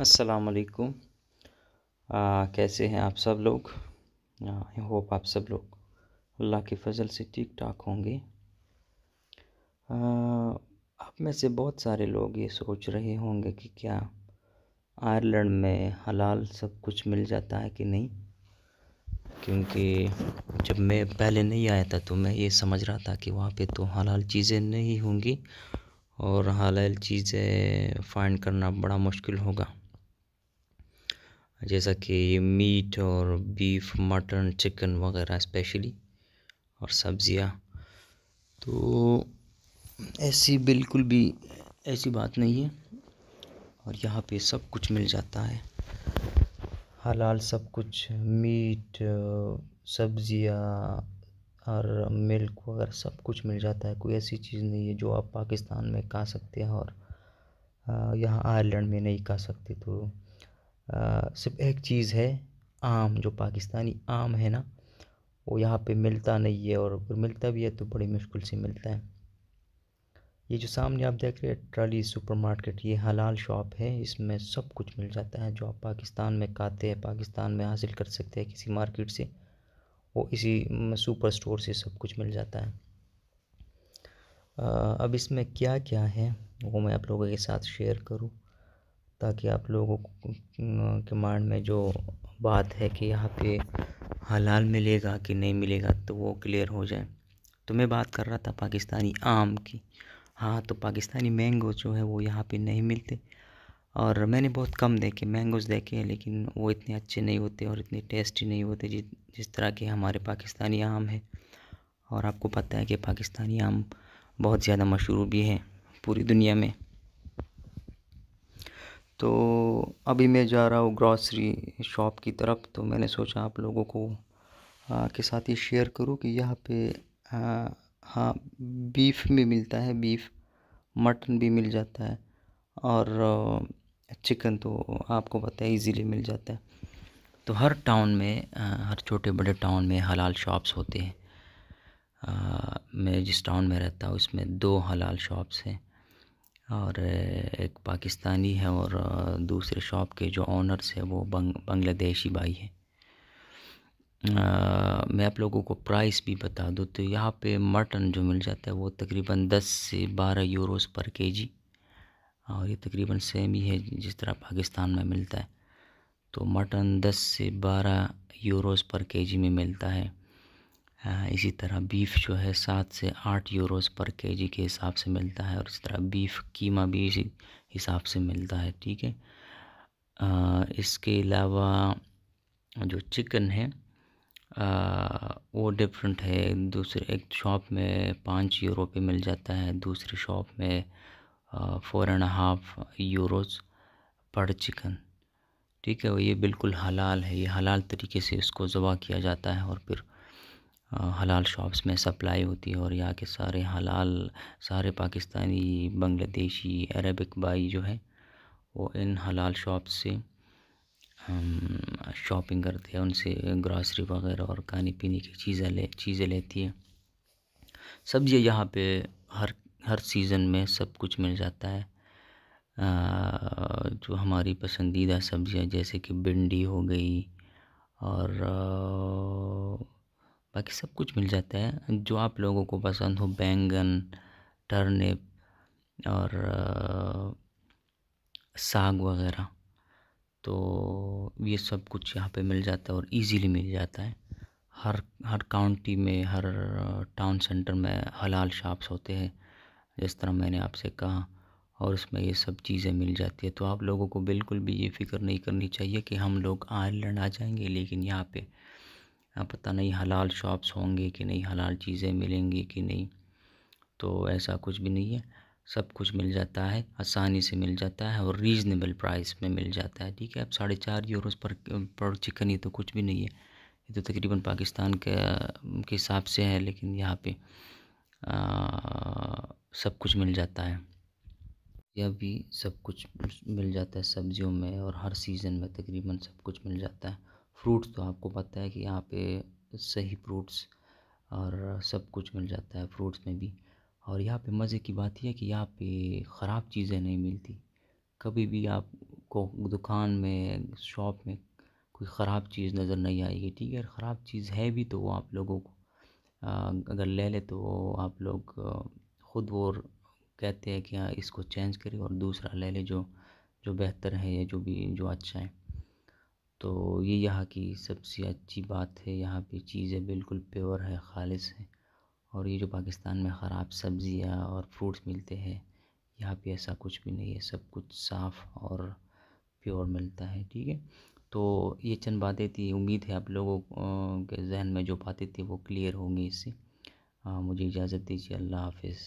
अस्सलाम वालेकुम कैसे हैं आप सब लोग? आई होप आप सब लोग अल्लाह के फजल से ठीक ठाक होंगे आप में से बहुत सारे लोग ये सोच रहे होंगे कि क्या आयरलैंड में हलाल सब कुछ मिल जाता है कि नहीं? क्योंकि जब मैं पहले नहीं आया था तो मैं ये समझ रहा था कि वहाँ पे तो हलाल चीज़ें नहीं होंगी और हलाल चीज़ें फाइंड करना बड़ा मुश्किल होगा। जैसा कि मीट और बीफ, मटन, चिकन वगैरह स्पेशली और सब्ज़ियाँ। तो ऐसी बिल्कुल भी ऐसी बात नहीं है और यहाँ पे सब कुछ मिल जाता है। हलाल सब कुछ, मीट, सब्ज़ियाँ और मिल्क वगैरह सब कुछ मिल जाता है। कोई ऐसी चीज़ नहीं है जो आप पाकिस्तान में खा सकते हैं और यहाँ आयरलैंड में नहीं खा सकते तो सिर्फ़ एक चीज़ है, आम, जो पाकिस्तानी आम है ना, वो यहाँ पे मिलता नहीं है और अगर मिलता भी है तो बड़ी मुश्किल से मिलता है। ये जो सामने आप देख रहे हैं, ट्राली सुपर मार्केट ये हलाल शॉप है, इसमें सब कुछ मिल जाता है, जो आप पाकिस्तान में खाते हैं, पाकिस्तान में हासिल कर सकते हैं किसी मार्केट से, वो इसी सुपर स्टोर से सब कुछ मिल जाता है। अब इसमें क्या क्या है, वो मैं आप लोगों के साथ शेयर करूँ। ताकि आप लोगों के माइंड में जो बात है कि यहाँ पे हलाल मिलेगा कि नहीं मिलेगा तो वो क्लियर हो जाए। तो मैं बात कर रहा था पाकिस्तानी आम की। हाँ तो पाकिस्तानी मैंगो जो है वो यहाँ पे नहीं मिलते। और मैंने बहुत कम देखे, मैंगोज़ देखे हैं, लेकिन वो इतने अच्छे नहीं होते और इतने टेस्टी नहीं होते जिस जिस तरह के हमारे पाकिस्तानी आम है। और आपको पता है कि पाकिस्तानी आम बहुत ज़्यादा मशहूर भी हैं पूरी दुनिया में। तो अभी मैं जा रहा हूँ ग्रॉसरी शॉप की तरफ़ तो मैंने सोचा आप लोगों को आ, के साथ ये शेयर करूँ कि यहाँ पे हाँ बीफ भी मिलता है बीफ मटन भी मिल जाता है और चिकन तो आपको पता है इजीली मिल जाता है। तो हर टाउन में हर छोटे बड़े टाउन में हलाल शॉप्स होते हैं। मैं जिस टाउन में रहता हूँ उसमें दो हलाल शॉप्स हैं। और एक पाकिस्तानी है और दूसरे शॉप के जो ऑनर्स है वो बंग, बांग्लादेशी भाई हैं। मैं आप लोगों को प्राइस भी बता दूँ तो यहाँ पे मटन जो मिल जाता है वो तकरीबन 10 से 12 यूरोस पर केजी और ये तकरीबन सेम ही है जिस तरह पाकिस्तान में मिलता है। तो मटन 10 से 12 यूरोस पर केजी में मिलता है। इसी तरह बीफ जो है सात से आठ यूरोस पर केजी के हिसाब से मिलता है और इस तरह बीफ कीमा भी इसी हिसाब से मिलता है ठीक है? इसके अलावा जो चिकन है आ, वो डिफरेंट है। दूसरे एक शॉप में पाँच यूरो पे मिल जाता है दूसरी शॉप में फ़ोर एंड हाफ़ यूरोस पर चिकन ठीक है? ये बिल्कुल हलाल है। ये हलाल तरीके से इसको ज़बा किया जाता है और फिर हलाल शॉप्स में सप्लाई होती है और यहाँ के सारे हलाल, सारे पाकिस्तानी, बांग्लादेशी, अरबिक भाई जो है, वो इन हलाल शॉप से शॉपिंग करते हैं। उनसे ग्रॉसरी वगैरह और खाने पीने की चीज़ें ले, चीज़ें लेती है। सब्ज़ियाँ यहाँ पे हर हर सीज़न में सब कुछ मिल जाता है। जो हमारी पसंदीदा सब्ज़ियाँ जैसे कि भिंडी हो गई और बाकी सब कुछ मिल जाता है। जो आप लोगों को पसंद हो, बैंगन, टर्निप और साग वगैरह तो ये सब कुछ यहाँ पे मिल जाता है और इजीली मिल जाता है। हर हर काउंटी में, हर टाउन सेंटर में हलाल शॉप्स होते हैं, जिस तरह मैंने आपसे कहा, और उसमें ये सब चीज़ें मिल जाती है। तो आप लोगों को बिल्कुल भी ये फ़िक्र नहीं करनी चाहिए कि हम लोग आयरलैंड आ जाएँगे, लेकिन यहाँ पे हाँ पता नहीं हलाल शॉप्स होंगे कि नहीं हलाल चीज़ें मिलेंगी कि नहीं। तो ऐसा कुछ भी नहीं है। सब कुछ मिल जाता है आसानी से मिल जाता है और रीज़नेबल प्राइस में मिल जाता है ठीक है? अब साढ़े चार यूरोस पर पर चिकन ये तो कुछ भी नहीं है। ये तो तकरीबन पाकिस्तान के के हिसाब से है लेकिन यहाँ पे आ, सब कुछ मिल जाता है। यह भी सब कुछ मिल जाता है सब्जियों में और हर सीज़न में तकरीबन सब कुछ मिल जाता है। फ्रूट्स तो आपको पता है कि यहाँ पे सही फ्रूट्स और सब कुछ मिल जाता है फ्रूट्स में भी। और यहाँ पे मज़े की बात यह है कि यहाँ पे ख़राब चीज़ें नहीं मिलती। कभी भी आप आपको दुकान में, शॉप में कोई ख़राब चीज़ नज़र नहीं आएगी, ठीक है? ख़राब चीज़ है भी तो वो आप लोगों को अगर ले ले तो आप लोग ख़ुद वो कहते हैं कि हाँ इसको चेंज करें और दूसरा ले लें जो जो बेहतर है या जो भी, जो अच्छा है। तो ये यहाँ की सबसे अच्छी बात है, यहाँ पे चीज़ें बिल्कुल प्योर है ख़ालिस है। और ये जो पाकिस्तान में ख़राब सब्ज़ियाँ और फ्रूट्स मिलते हैं, यहाँ पे ऐसा कुछ भी नहीं है, सब कुछ साफ़ और प्योर मिलता है, ठीक है? तो ये चंद बातें थी, उम्मीद है आप लोगों के जहन में जो बातें थी वो क्लियर होंगी इससे। मुझे इजाज़त दीजिए, अल्लाह हाफिज़।